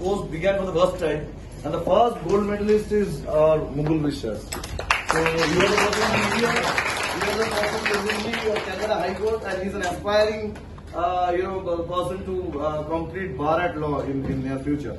post began for the first time, and the first gold medalist is our Mugul Vishwas. So you are the person in India, you are the person presently of Calcutta High Court, and he's an aspiring, uh, you know, person to uh, complete bar at law in, in near future.